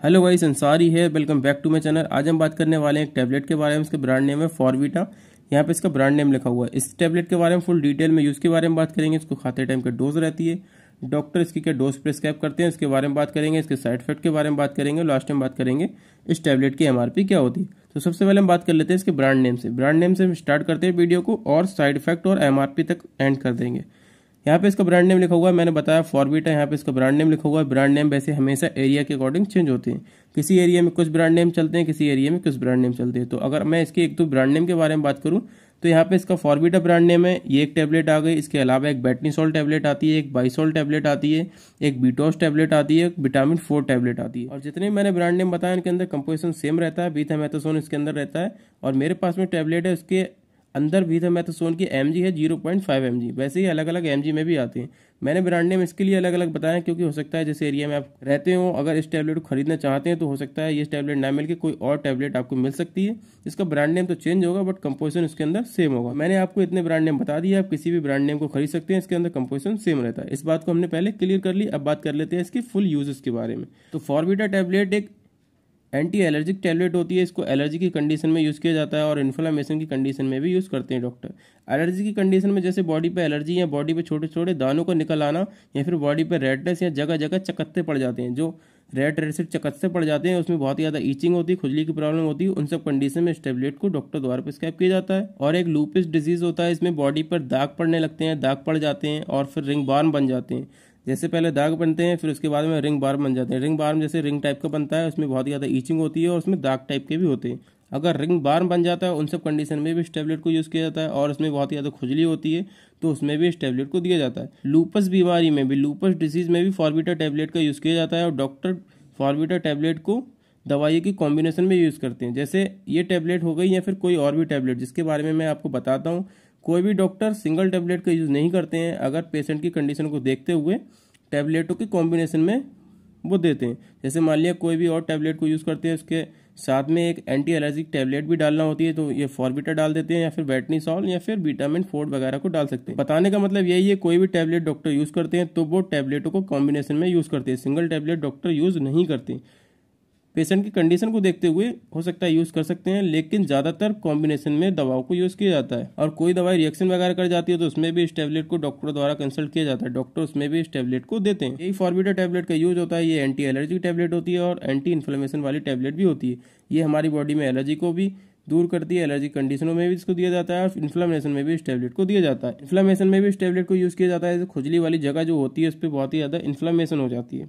Hello भाई संसारी है। Welcome back to my channel. आज हम बात करने वाले हैं एक टैबलेट के बारे में। इसका ब्रांड नेम है फॉरविटा। यहाँ पे इसका ब्रांड नेम लिखा हुआ है। इस टैबलेट के बारे में फुल डिटेल में यूज़ के बारे में बात करेंगे। इसको खाते टाइम का डोज रहती है। डॉक्टर इसकी क्या डोज प्रिस्क्राइब करते हैं, इसके बारे में बात करेंगे। इसके साइड इफ़ेक्ट के बारे में बात करेंगे। लास्ट टाइम बात करेंगे, इस टैबलेट की एमआरपी क्या होती है। तो सबसे पहले हम बात कर लेते हैं इसके ब्रांड नेम से। ब्रांड नेम से हम स्टार्ट करते हैं वीडियो को और साइड इफ़ेक्ट और एमआरपी तक एंड कर देंगे। यहाँ पे इसका ब्रांड नेम लिखा हुआ है, मैंने बताया फॉरबिट है, यहाँ पे इसका ब्रांड नेम लिखा हुआ है। ब्रांड नेम वैसे हमेशा एरिया के अकॉर्डिंग चेंज होते हैं। किसी एरिया में कुछ ब्रांड नेम चलते हैं, किसी एरिया में कुछ ब्रांड नेम चलते हैं। तो अगर मैं इसके एक दो ब्रांड नेम के बारे में बात करूँ तो यहाँ पे इसका फॉरबिटा ब्रांड नेम है, ये एक टैबलेट आ गई। इसके अलावा एक बैटनीसोल टैबलेट आती है, एक बाइसोल टैबलेट आती है, एक बीटोस टैबलेट आती है, एक विटामिन फोर टैबलेट आती है। और जितने मैंने ब्रांड नेम बताया इनके अंदर कंपोजिशन सेम रहता है बीथामेथासोन इसके अंदर रहता है। और मेरे पास में टैबलेट है, उसके अंदर भी था मैथोसोन की एमजी है ज़ीरो पॉइंट फाइव एम वैसे ही अलग अलग एम में भी आते हैं। मैंने ब्रांड नेम इसके लिए अलग अलग बताया क्योंकि हो सकता है जिस एरिया में आप रहते हो, अगर इस टैबलेट को खरीदना चाहते हैं तो हो सकता है ये टैबलेट ना मिल के कोई और टैबलेट आपको मिल सकती है। इसका ब्रांड नेम तो चेंज होगा बट कंपोजिशन इसके अंदर सेम होगा। मैंने आपको इतने ब्रांड नेम बता दिया आप किसी भी ब्रांड नेम को खरीद सकते हैं, इसके अंदर कंपोजिशन सेम रहता है। इस बात को हमने पहले क्लियर कर ली, अब बात कर लेते हैं इसकी फुल यूज़ के बारे में। तो फॉरविटा टैबलेट एक एंटी एलर्जिक टैबलेट होती है, इसको एलर्जी की कंडीशन में यूज़ किया जाता है और इन्फ्लामेशन की कंडीशन में भी यूज़ करते हैं डॉक्टर। एलर्जी की कंडीशन में जैसे बॉडी पे एलर्जी या बॉडी पे छोटे छोटे दानों को निकल आना या फिर बॉडी पे रेडनेस या जगह जगह चकत्ते पड़ जाते हैं, जो रेड रेड से चकत्ते पड़ जाते हैं, उसमें बहुत ज़्यादा ईचिंग होती है, खुजली की प्रॉब्लम होती है, उन सब कंडीशन में इस टेबलेट को डॉक्टर द्वारा प्रिस्क्राइब किया जाता है। और एक लूपिस डिज़ीज़ होता है, इसमें बॉडी पर दाग पड़ने लगते हैं, दाग पड़ जाते हैं और फिर रिंग बार्म बन जाते हैं। जैसे पहले दाग बनते हैं, फिर उसके बाद में रिंग बार्म बन जाते हैं। रिंग बार्म जैसे रिंग टाइप का बनता है, उसमें बहुत ज़्यादा ईचिंग होती है और उसमें दाग टाइप के भी होते हैं। अगर रिंग बार्म बन जाता है, उन सब कंडीशन में भी इस टैबलेट को यूज़ किया जाता है और उसमें बहुत ज़्यादा खुजली होती है तो उसमें भी इस टैबलेट को दिया जाता है। लूपस बीमारी में भी लूपस डिज़ीज़ में भी फॉर्बिटा टैबलेट का यूज़ किया जाता है और डॉक्टर फॉर्बिटा टैबलेट को दवाइयों की कॉम्बिनेशन में यूज़ करते हैं। जैसे ये टैबलेट हो गई या फिर कोई और भी टैबलेट जिसके बारे में मैं आपको बताता हूँ कोई भी डॉक्टर सिंगल टैबलेट का यूज़ नहीं करते हैं, अगर पेशेंट की कंडीशन को देखते हुए टैबलेटों के कॉम्बिनेशन में वो देते हैं। जैसे मान लिया कोई भी और टैबलेट को यूज़ करते हैं, उसके साथ में एक एंटी एलर्जिक टैबलेट भी डालना होती है तो ये फॉर्बिटा डाल देते हैं या फिर वेटनीसॉल या फिर विटामिन फोर वगैरह को डाल सकते हैं। बताने का मतलब यही है, कोई भी टैबलेट डॉक्टर यूज़ करते हैं तो वो टैबलेटों को कॉम्बिनेशन में यूज़ करते हैं। सिंगल टैबलेट डॉक्टर यूज़ नहीं करते। पेशेंट की कंडीशन को देखते हुए हो सकता है यूज़ कर सकते हैं, लेकिन ज़्यादातर कॉम्बिनेशन में दवाओं को यूज़ किया जाता है। और कोई दवाई रिएक्शन वगैरह कर जाती है तो उसमें भी इस टैबलेट को डॉक्टर द्वारा कंसल्ट किया जाता है। डॉक्टर उसमें भी इस टैबलेट को देते हैं। यही फॉर्बिटा टैबलेट का यूज़ होता है, ये एंटी एलर्जी टैबलेट होती है, और एंटी इन्फ्लेमेशन वाली टैबलेट भी होती है। ये हमारी बॉडी में एलर्जी को भी दूर करती है, एलर्जी कंडीशनों में भी इसको दिया जाता है, और इन्फ्लामेशन में भी इस टैबलेट को दिया जाता है। इन्फ्लामेशन में भी इस टैबलेट को यूज़ किया जाता है खुजली वाली जगह जो होती है, उस पर बहुत ही ज़्यादा इन्फ्लामेशन हो जाती है।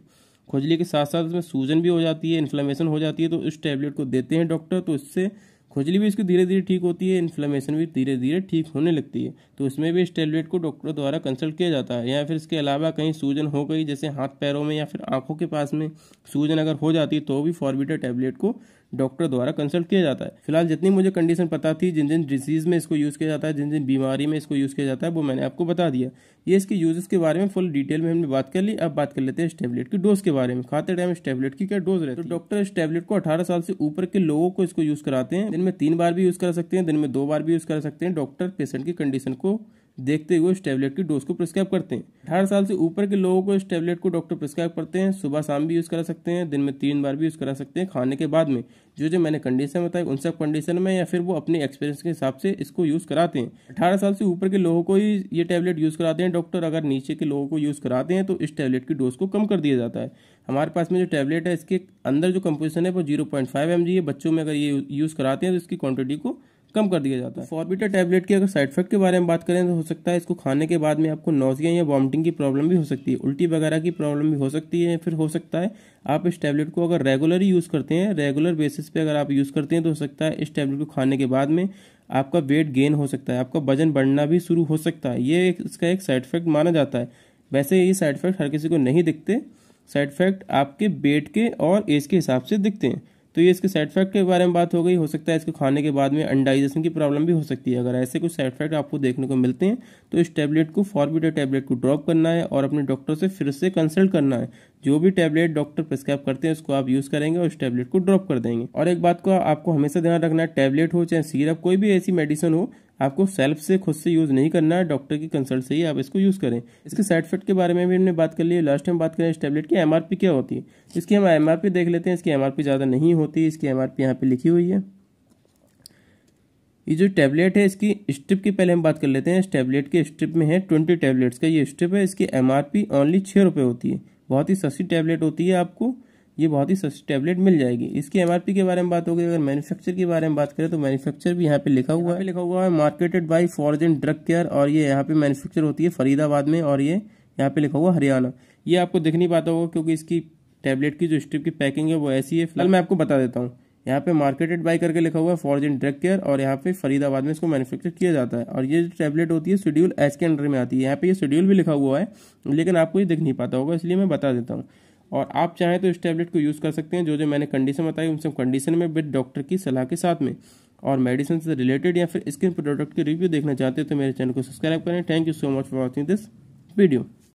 खुजली के साथ साथ उसमें सूजन भी हो जाती है इन्फ्लेमेशन हो जाती है तो उस टैबलेट को देते हैं डॉक्टर तो इससे खुजली भी इसकी धीरे धीरे ठीक होती है इन्फ्लेमेशन भी धीरे धीरे ठीक होने लगती है। तो इसमें भी इस टैबलेट को डॉक्टर द्वारा कंसल्ट किया जाता है, या फिर इसके अलावा कहीं सूजन हो गई, जैसे हाथ पैरों में या फिर आँखों के पास में सूजन अगर हो जाती है तो भी फॉर्बिटर टैबलेट को डॉक्टर द्वारा कंसल्ट किया जाता है। फ़िलहाल जितनी मुझे कंडीशन पता थी जिन जिन डिज़ीज़ में इसको यूज़ किया जाता है जिन जिन बीमारी में इसको यूज़ किया जाता है वो मैंने आपको बता दिया। ये इसके यूजेस के बारे में फुल डिटेल में हमने बात कर ली। अब बात कर लेते हैं इस टैबलेट की डोज के बारे में। खाते टाइम इस टैबलेट की क्या डोज रहती है? तो डॉक्टर इस टैबलेट को अठारह साल से ऊपर के लोगों को इसको यूज़ कराते हैं। दिन में तीन बार भी यूज़ कर सकते हैं दिन में दो बार भी यूज़ कर सकते हैं। डॉक्टर पेशेंट की कंडीशन को देखते हुए इस टैबलेट की डोज को प्रिस्क्राइब करते हैं। अठारह साल से ऊपर के लोगों को इस टैबलेट को डॉक्टर प्रिस्क्राइब करते हैं। सुबह शाम भी यूज़ करा सकते हैं, दिन में तीन बार भी यूज़ करा सकते हैं। खाने के बाद में जो जो मैंने कंडीशन बताई, उन सब कंडीशन में या फिर वो अपने एक्सपीरियंस के हिसाब से इसको यूज़ कराते हैं। अठारह साल से ऊपर के लोगों को ही ये टैबलेट यूज़ कराते हैं। डॉक्टर अगर नीचे के लोगों को यूज़ कराते हैं तो इस टैबलेट की डोज को कम कर दिया जाता है। हमारे पास में जो टैबलेट है, इसके अंदर जो कंपोजिशन है, वो zero point five M G है। बच्चों में अगर ये यूज़ कराते हैं तो इसकी क्वांटिटी को कम कर दिया जाता है। फॉर्बिटा टैबलेट के अगर साइड इफ़ेक्ट के बारे में बात करें तो हो सकता है इसको खाने के बाद में आपको नोजिया या वॉमिटिंग की प्रॉब्लम भी हो सकती है। उल्टी वगैरह की प्रॉब्लम भी हो सकती है, फिर हो सकता है आप इस टैबलेट को अगर रेगुलर यूज़ करते हैं रेगुलर बेसिस पे अगर आप यूज़ करते हैं तो हो सकता है इस टैबलेट को खाने के बाद में आपका वेट गेन हो सकता है, आपका वज़न बढ़ना भी शुरू हो सकता है। ये इसका एक साइड इफ़ेक्ट माना जाता है। वैसे ये साइड इफ़ेक्ट हर किसी को नहीं दिखते। साइड इफ़ेक्ट आपके वेट के और एज के हिसाब से दिखते हैं। तो ये इसके साइड इफ़ेक्ट के बारे में बात हो गई। हो सकता है इसको खाने के बाद में अंडाइजेशन की प्रॉब्लम भी हो सकती है। अगर ऐसे कुछ साइड इफ़ेक्ट आपको देखने को मिलते हैं तो इस टैबलेट को फॉरबिटा टैबलेट को ड्रॉप करना है और अपने डॉक्टर से फिर से कंसल्ट करना है। जो भी टैबलेट डॉक्टर प्रिस्क्राइब करते हैं, उसको आप यूज़ करेंगे और उस टैबलेट को ड्रॉप कर देंगे। और एक बात को आपको हमेशा ध्यान रखना है टैबलेट हो चाहे सीरप कोई भी ऐसी मेडिसिन हो आपको सेल्फ से खुद से यूज़ नहीं करना है, डॉक्टर की कंसल्ट से ही आप इसको यूज़ करें। इसके साइड इफ़ेक्ट के बारे में भी हमने बात कर ली लास्ट टाइम बात करें, इस टैबलेट की एमआरपी क्या होती है? इसकी हम एमआरपी देख लेते हैं, इसकी एमआरपी ज़्यादा नहीं होती, इसकी एमआरपी यहाँ पे लिखी हुई है। ये जो टैबलेट है, इसकी स्ट्रिप की पहले हम बात कर लेते हैं। इस टैबलेट के स्ट्रिप में है ट्वेंटी टैबलेट्स का ये स्ट्रिप है। इसकी एमआरपी ओनली छः रुपये होती है। बहुत ही सस्ती टैबलेट होती है आपको। ये बहुत ही सस्ती टैबलेट मिल जाएगी। इसकी एमआरपी के बारे में बात होगी अगर मैन्युफैक्चर के बारे में बात करें तो मैन्युफैक्चर भी यहाँ पे लिखा हुआ है। लिखा हुआ है मार्केटेड बाई फॉरजन ड्रग केयर और ये यहाँ पे मैन्युफैक्चर होती है फरीदाबाद में और ये यहाँ पे लिखा हुआ हरियाणा। ये आपको दिख नहीं पाता होगा क्योंकि इसकी टैबलेट की जो स्ट्रिप की पैकिंग है वो ऐसी है। फ़िलहाल मैं आपको बता देता हूँ। यहाँ पे मार्केटेड बाई करके लिखा हुआ है फॉरजन ड्रग केयर और यहाँ पे फरीदाबाद में इसको मैन्युफैक्चर किया जाता है। और ये जो टैबलेट होती है शेड्यूल एच के अंडर में आती है। यहाँ पे ये शेड्यूल भी लिखा हुआ है लेकिन आपको ये दिख नहीं पाता होगा इसलिए मैं बता देता हूँ। और आप चाहें तो इस टैबलेट को यूज़ कर सकते हैं। जो जो मैंने कंडीशन बताई उन सब कंडीशन में विद डॉक्टर की सलाह के साथ में और मेडिसिन से रिलेटेड या फिर स्किन प्रोडक्ट के रिव्यू देखना चाहते हैं तो मेरे चैनल को सब्सक्राइब करें। Thank you so much for watching this video